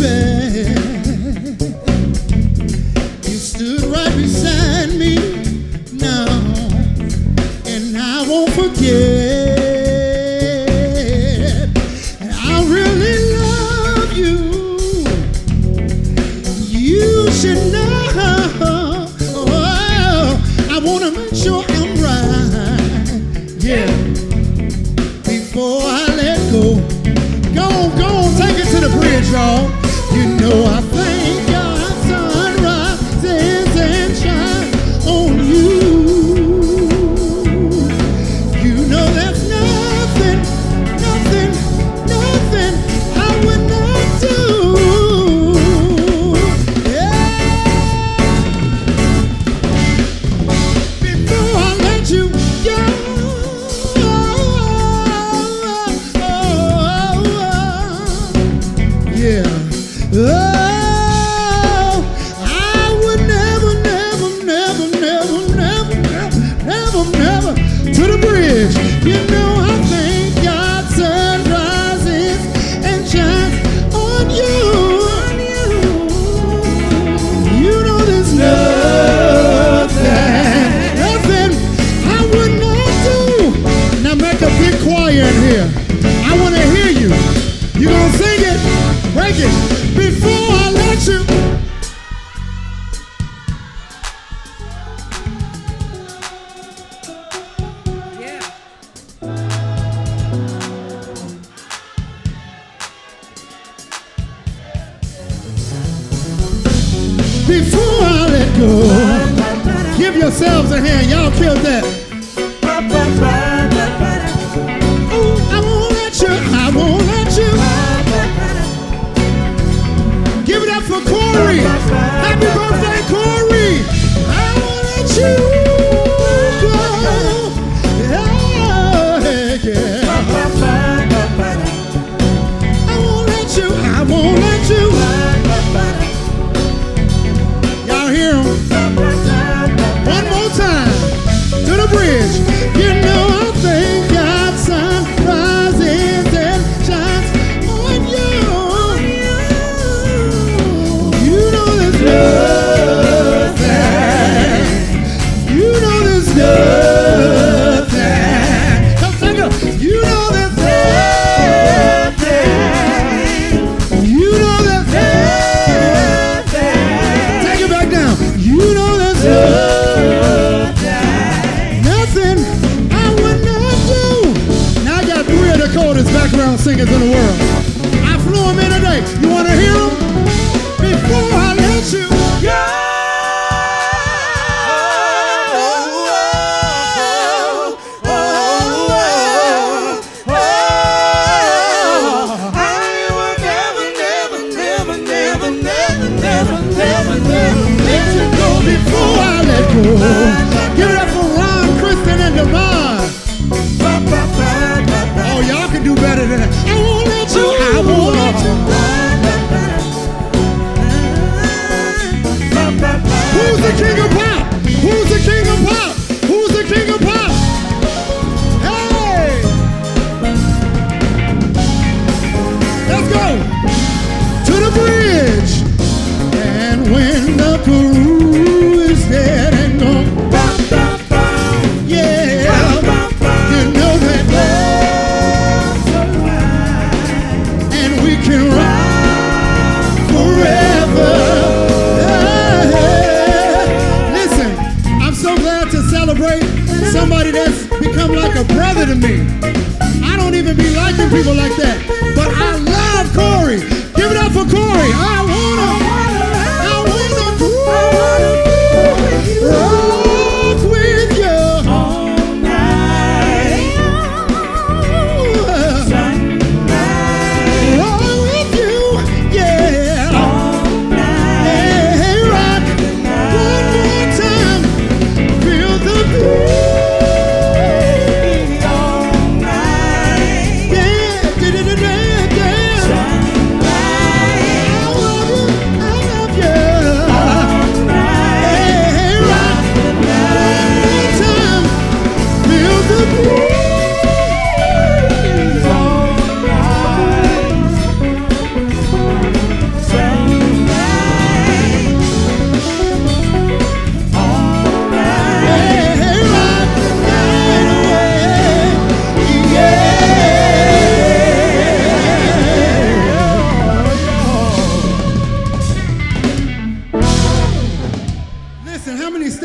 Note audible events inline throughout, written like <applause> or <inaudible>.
you. Stood right beside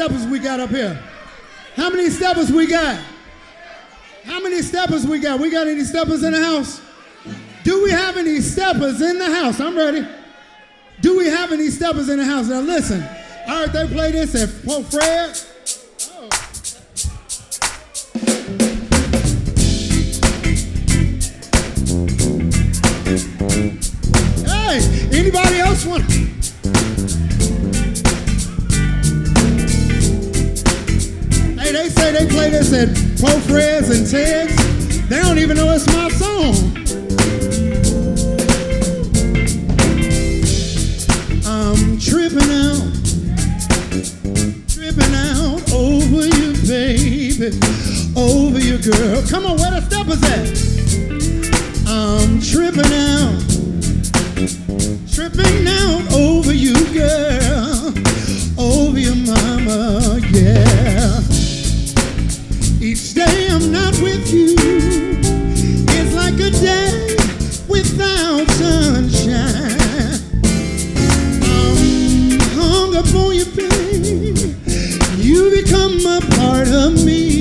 steppers we got up here? How many steppers we got? How many steppers we got? We got any steppers in the house? Do we have any steppers in the house? I'm ready. Do we have any steppers in the house? Now listen, I heard they play this at Pope say they play this at Pro Fred's and Ted's. They don't even know it's my song. I'm tripping out, tripping out over you, baby, over you, girl. Come on, where the steppers at? I'm tripping out, tripping out over you, girl, over your mama. Each day I'm not with you, it's like a day without sunshine. I'm hung up on you, babe. You become a part of me.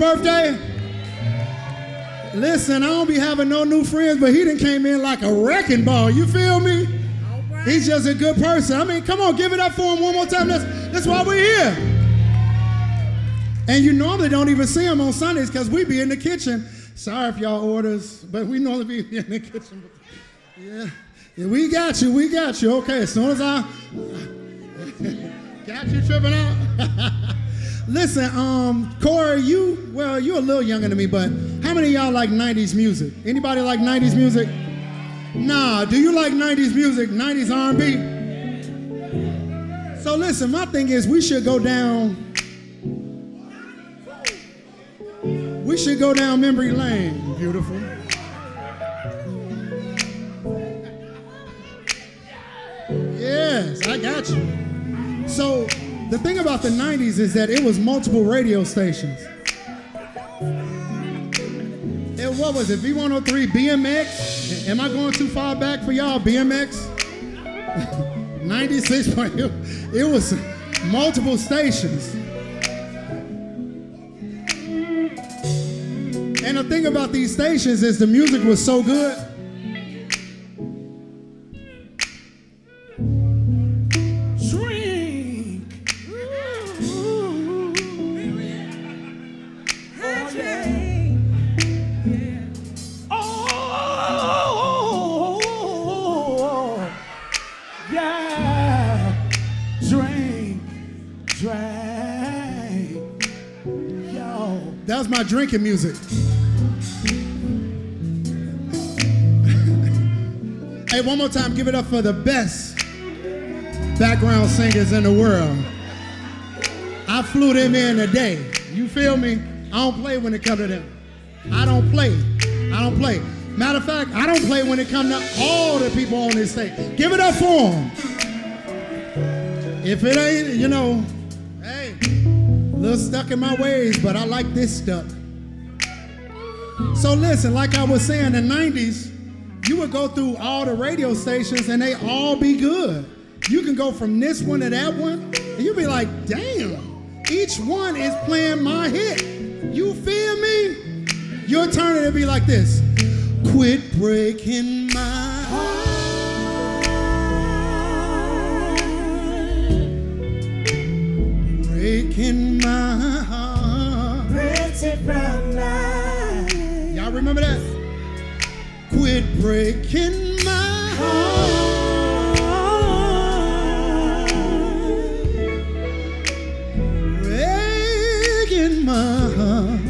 Birthday. Listen, I don't be having no new friends, but he done came in like a wrecking ball. You feel me? He's just a good person. I mean, come on, give it up for him one more time. That's, that's why we're here. And you normally don't even see him on Sundays because we be in the kitchen. Sorry if y'all orders, but we normally be <laughs> in the kitchen. Yeah. yeah, we got you. We got you. Okay, as soon as I <laughs> got you tripping out. <laughs> Listen, um, Corey, you well, you're a little younger than me, but how many y'all like 90s music? Anybody like 90s music? Nah, do you like 90s music? 90s R&B? So listen, my thing is we should go down. We should go down memory lane. Beautiful. Yes, I got you. So the thing about the 90s is that it was multiple radio stations. And what was it? V103 BMX? Am I going too far back for y'all? BMX? <laughs> 96. It was multiple stations. And the thing about these stations is the music was so good. Drinking music. <laughs> hey, one more time, give it up for the best background singers in the world. I flew them in today. You feel me? I don't play when it comes to them. I don't play. I don't play. Matter of fact, I don't play when it comes to all the people on this stage. Give it up for them. If it ain't, you know, hey, a little stuck in my ways, but I like this stuff. So listen, like I was saying, in the 90s, you would go through all the radio stations and they all be good. You can go from this one to that one, and you'd be like, damn, each one is playing my hit. You feel me? Your turn to be like this. Quit breaking my heart. Breaking my heart. Pretty brown eyes. Remember that? Quit breaking my heart. Breaking my heart.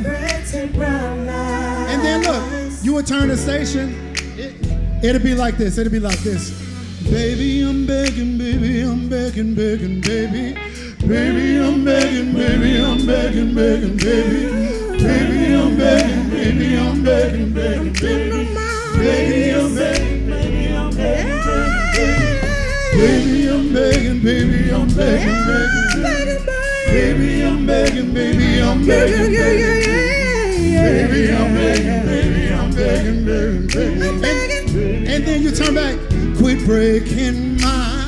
And then look, you would turn the station. It, it'd be like this. It'd be like this. Baby, I'm begging, baby, I'm begging, begging, baby. Baby, I'm begging, baby, I'm begging, begging, baby. Baby, I'm begging, baby, I'm begging, begging, baby. Baby, I'm begging, baby, baby. I'm begging, baby, I'm begging, begging. Begging, baby. Baby, I'm begging, baby, I'm begging, begging, begging. And then you turn back, quit breaking my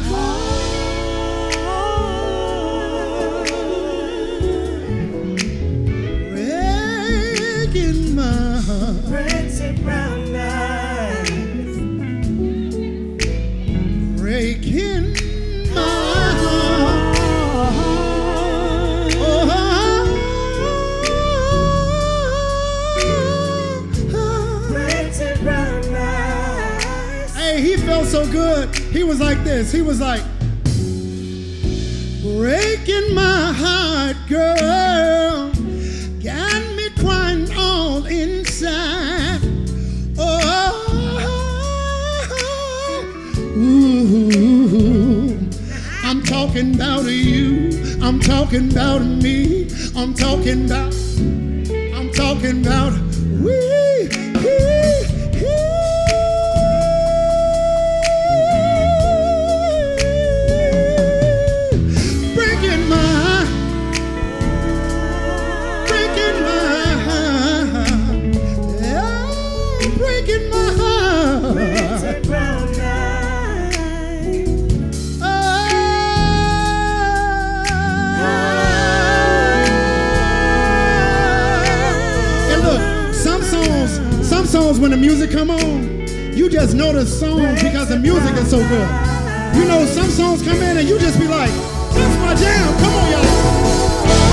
was like this. He was like, breaking my heart, girl. Got me crying all inside. Oh, ooh. I'm talking about you. I'm talking about me. I'm talking about. I'm talking about come on, you just know the song because the music is so good. You know, some songs come in and you just be like, that's my jam. Come on, y'all.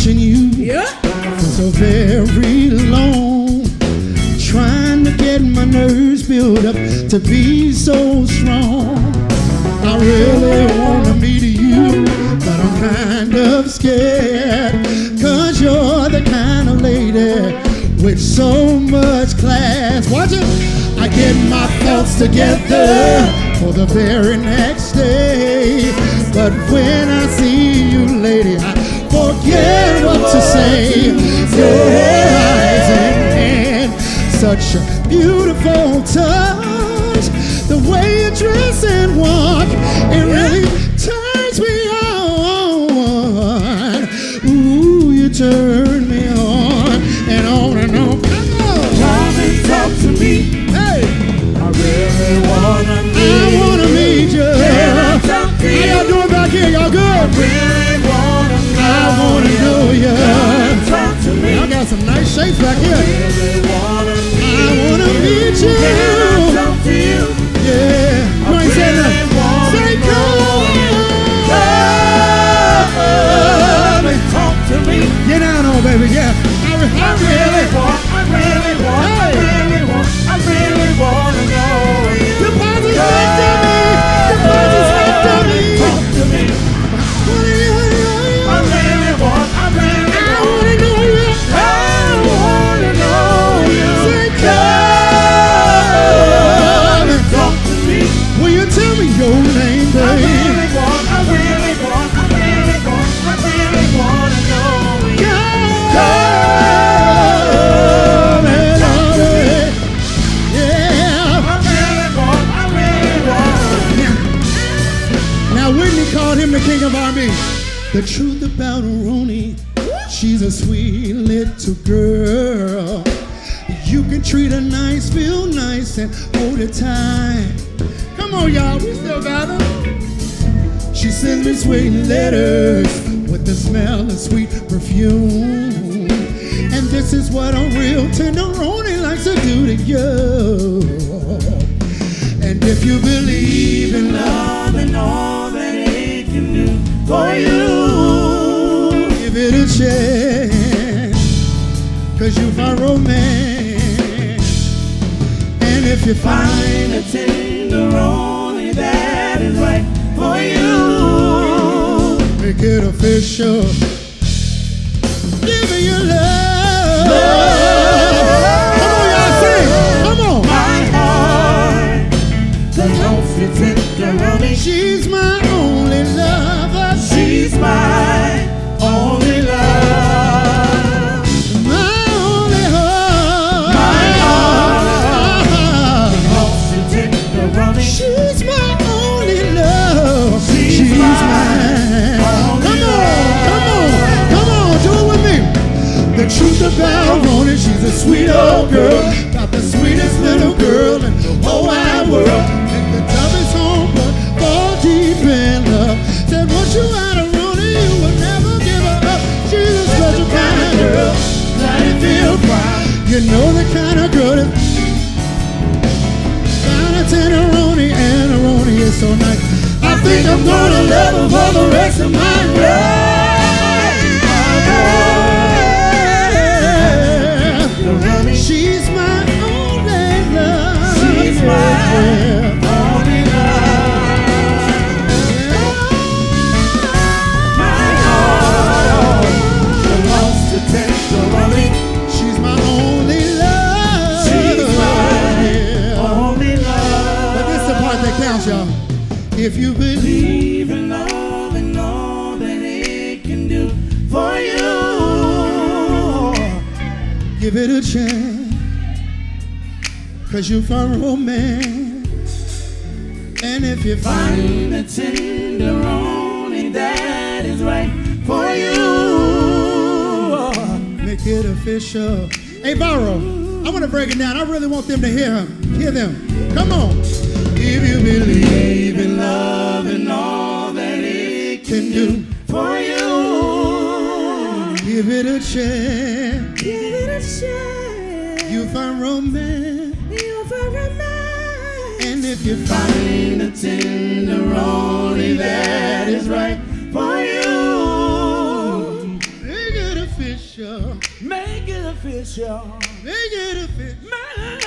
Watching you for so very long, trying to get my nerves built up to be so strong. I really wanna meet you, but I'm kind of scared. Cause you're the kind of lady with so much class. Watch it! I get my thoughts together for the very next day. But when I see you, lady, I forget what to say. Your eyes and hand, such a beautiful touch. The way you dress and walk, it really turns me on. Ooh, you turn me on and on and on. Come on. Come and talk to me. Hey, I really wanna I wanna meet you. Can I talk to How you? y'all doing back here? Y'all good? Me. Y'all got some nice shapes back here. Really wanna I wanna meet you. I? Yeah. Ain't really nothing. wanna Say Come come. and talk to me. Get down on, baby. Yeah. I, re- I I really. really want, I really it old girl, about the sweetest little girl in the whole wide world. And the toughest home, but fall deep in love. Said once you out of Rona, you will never give her up. She's a special kind of girl, that it feel proud. You know the kind of girl that Found a tenderoni and a roni is so nice. I think I'm gonna love her for the rest of my Cause you found romance. And if you find Find a tenderoni that is right for you. Make it official. Hey, Barrow, I want to break it down. I really want them to hear him. Hear them. Come on. If you believe in love and all that it can do, For you. give it a chance. Give it a chance. You find romance. If you find a tenderoni that is right for you. make it official. Make it official. Make it official. Make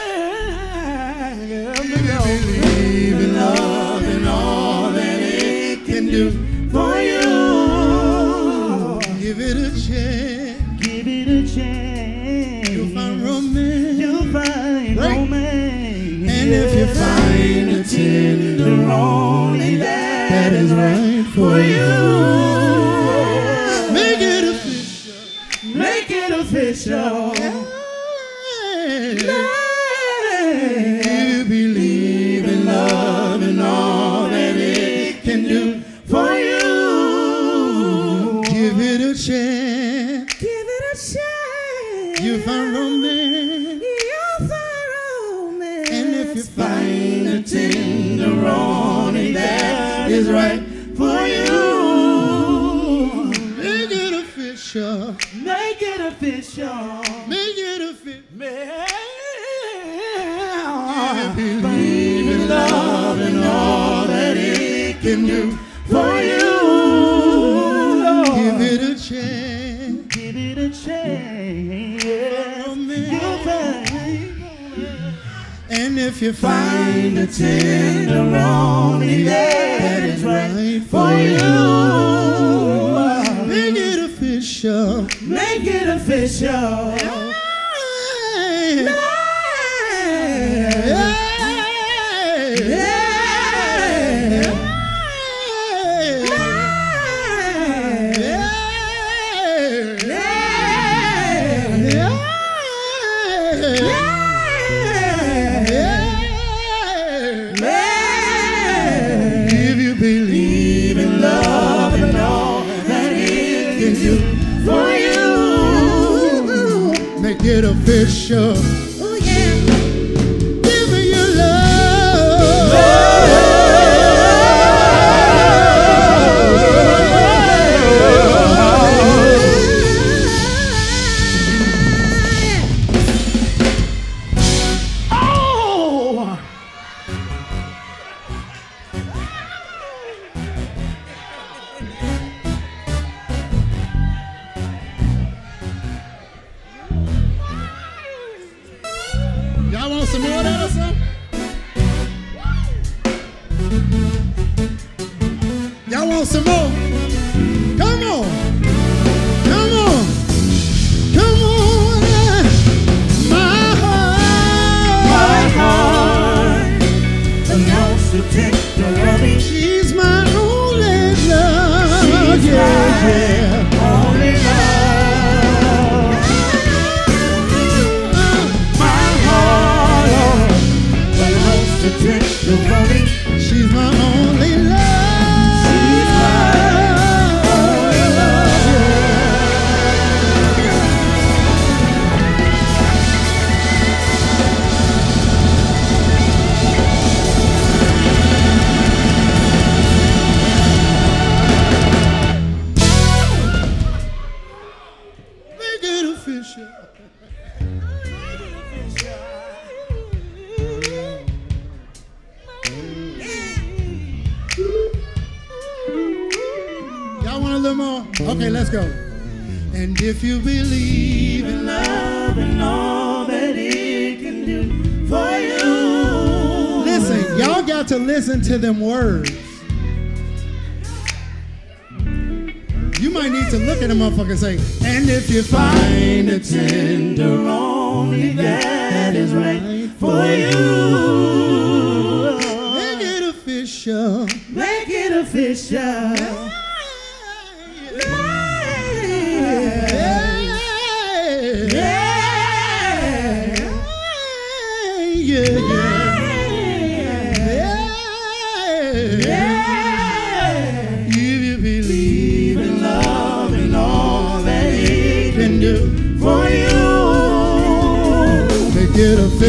it Believe in love and all that it can do. for you. Give it a chance. Give it a chance. If you find a tenderoni that, that is right for you, make it official. make it official. Can do for you. Give it a chance. Give it a chance. And if you Find find a tenderoni that is right for you. Make it official. Make it official. Belongs to tenderoni. She's my only love. She's yeah, my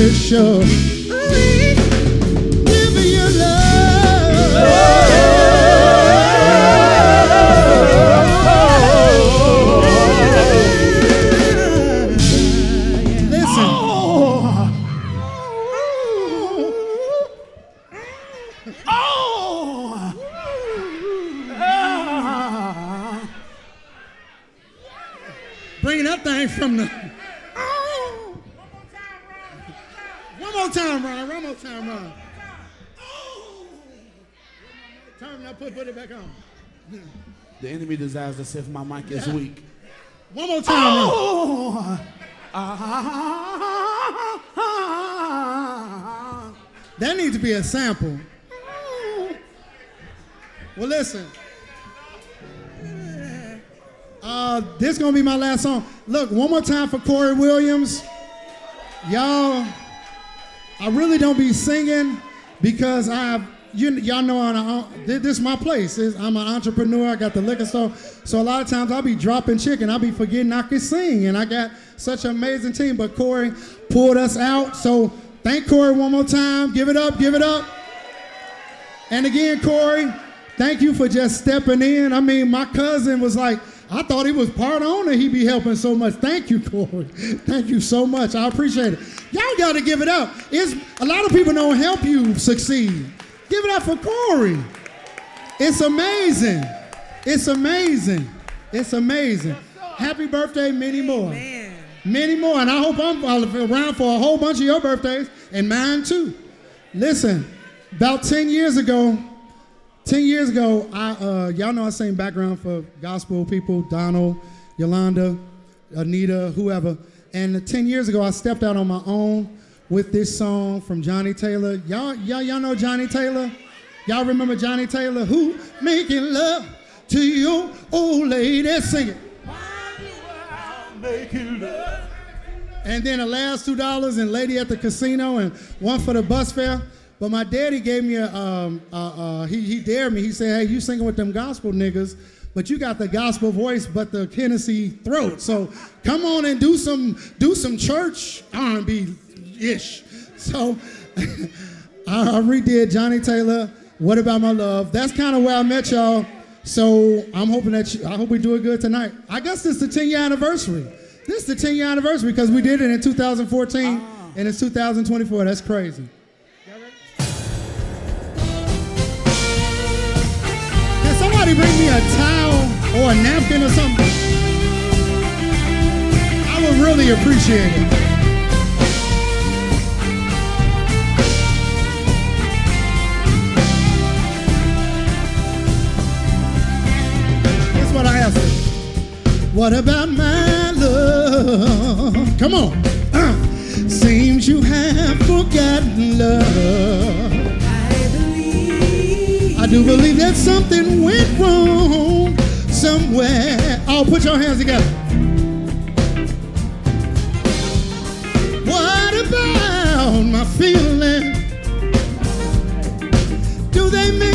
official. To sift my mic is weak. One more time, Oh! Ah. That needs to be a sample. Well, listen. Uh, this gonna be my last song. Look, one more time for Corey Williams. Y'all, I really don't be singing because I, you, y'all know a, uh, this is my place. I'm an entrepreneur. I got the liquor store, so a lot of times I'll be dropping chicken. I'll be forgetting I can sing, and I got such an amazing team. But Corey pulled us out, so thank Corey one more time. Give it up, give it up. And again, Corey, thank you for just stepping in. I mean, my cousin was like, I thought he was part owner. He be helping so much. Thank you, Corey. <laughs> Thank you so much. I appreciate it. Y'all got to give it up. It's a lot of people don't help you succeed. Give it up for Corey. It's amazing. It's amazing. It's amazing. Happy birthday, many more. Many more. And I hope I'm around for a whole bunch of your birthdays and mine too. Listen, about 10 years ago, 10 years ago, I uh, y'all know I sing background for gospel people, Donald, Yolanda, Anita, whoever. And 10 years ago, I stepped out on my own with this song from Johnnie Taylor. Y'all, y'all, y'all know Johnnie Taylor? Y'all remember Johnnie Taylor? Who making love to your old lady? Sing it. And then the last two dollars and lady at the casino and one for the bus fare. But my daddy gave me a, um, uh, uh, he, he dared me. He said, hey, you singing with them gospel niggas, but you got the gospel voice, but the Tennessee throat. So come on and do some, do some church R&B ish. So <laughs> I, I redid Johnnie Taylor. What about my love? That's kind of where I met y'all. So I'm hoping that you, I hope we do it good tonight. I guess this is the 10 year anniversary. This is the 10 year anniversary because we did it in 2014 ah. and it's 2024. That's crazy. Can somebody bring me a towel or a napkin or something? I would really appreciate it. Here's what about my love? Come on. Uh, seems you have forgotten love. I believe. I do believe that something went wrong somewhere. Oh, put your hands together. What about my feelings? Do they mean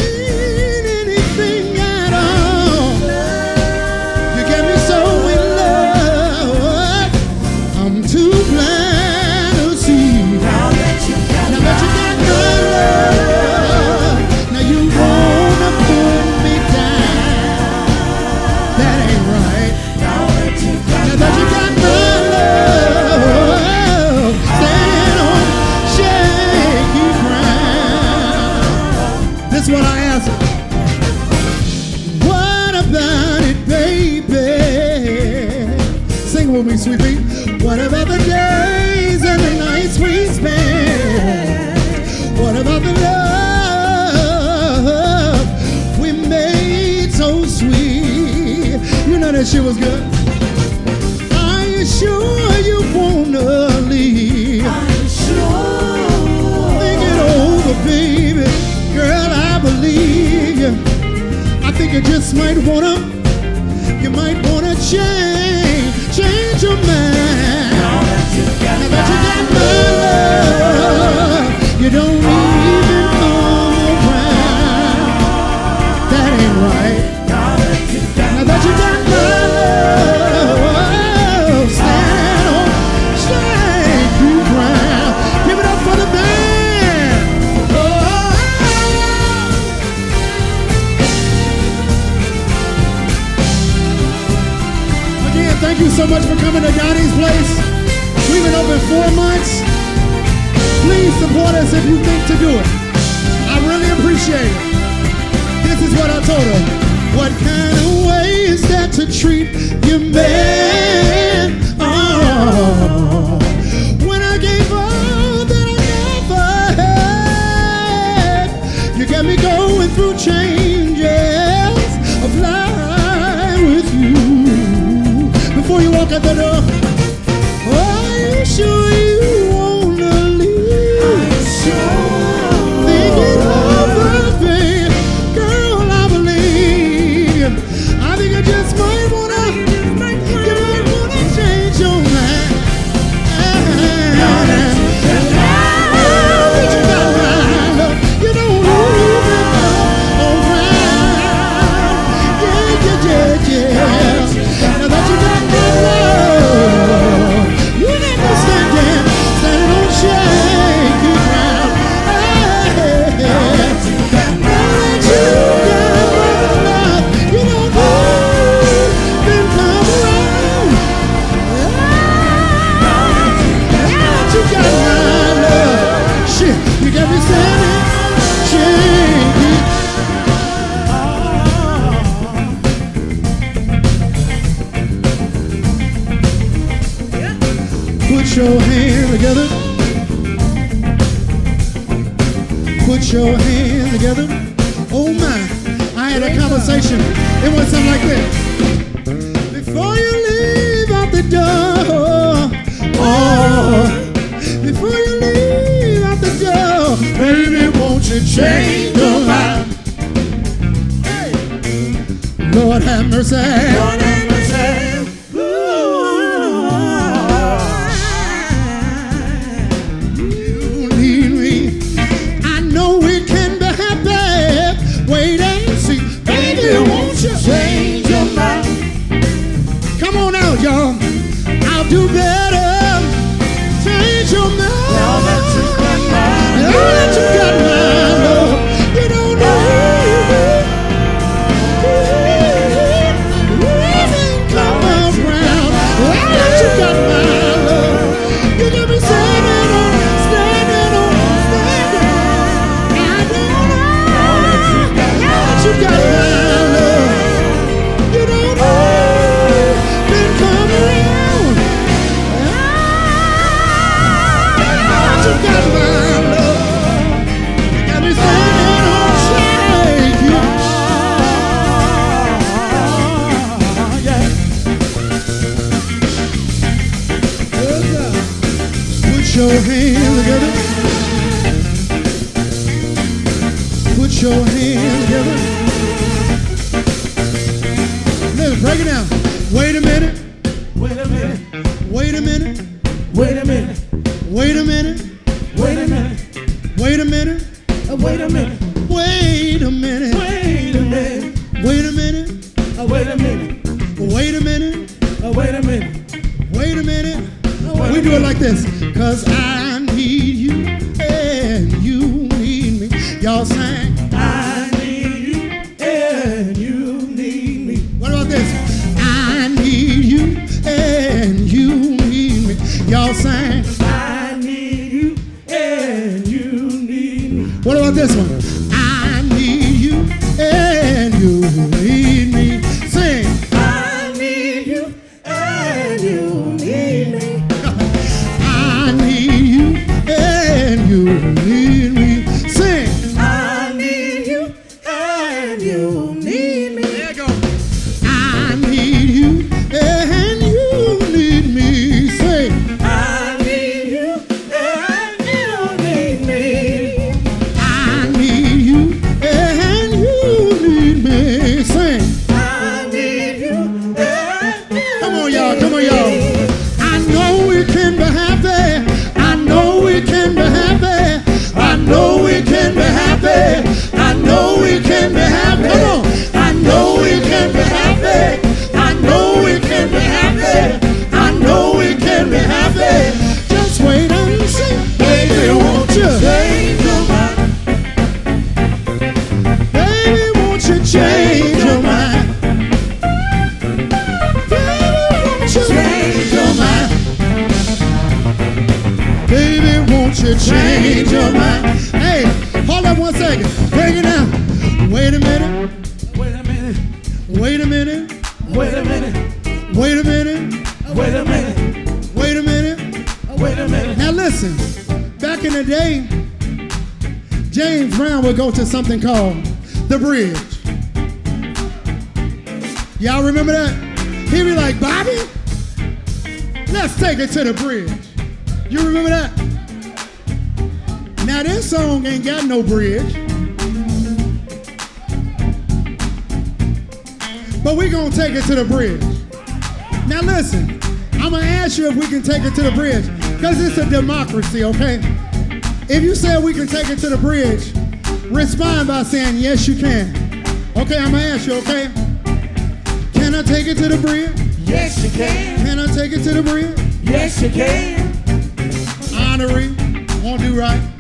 second. Break it down. Wait a minute. Wait a minute. Wait a minute. Wait a minute. Wait a minute. Wait a minute. Wait a minute. Wait a minute. Now listen. Back in the day, James Brown would go to something called the bridge. Y'all remember that? He'd be like, Bobby, let's take it to the bridge. You remember that? Now this song ain't got no bridge. But we gonna take it to the bridge. Now listen, I'm gonna ask you if we can take it to the bridge, because it's a democracy, okay? If you say we can take it to the bridge, respond by saying yes you can. Okay, I'm gonna ask you, okay? Can I take it to the bridge? Yes, you can. Can I take it to the bridge? Yes, you can. Honorary, won't do right.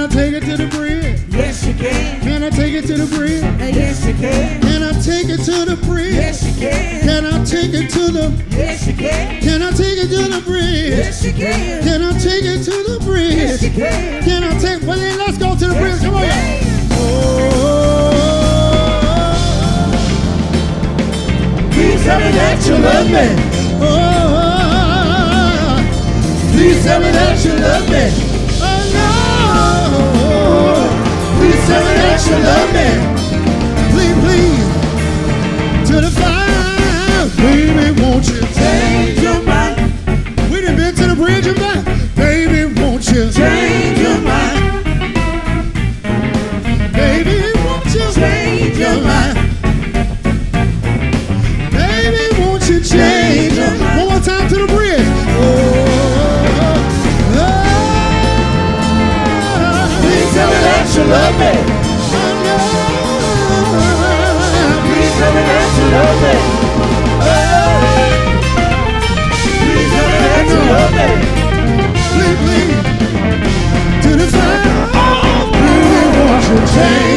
Can I take it to the bridge? Yes, you can. Can I take it to the bridge? Yes, you can. Can I take it to the bridge? Yes, you can. Can I take it to the Yes, you can. Can I take it to the bridge? Yes, you can. Can I take it to the bridge? Yes, you can. Can I take well then let's go to the bridge. Come on, y'all. Oh, Please tell me that you love me. oh, Please tell me that you love me. Love me. Please, please. To the fire, baby, won't you Change your mind. We done been to the bridge and back. Baby, won't you Change your mind. Baby, won't you Change your mind. Baby, won't you change your mind? One more time to the bridge. Oh, oh, oh. you love me. Lead, me to the side. Really want change.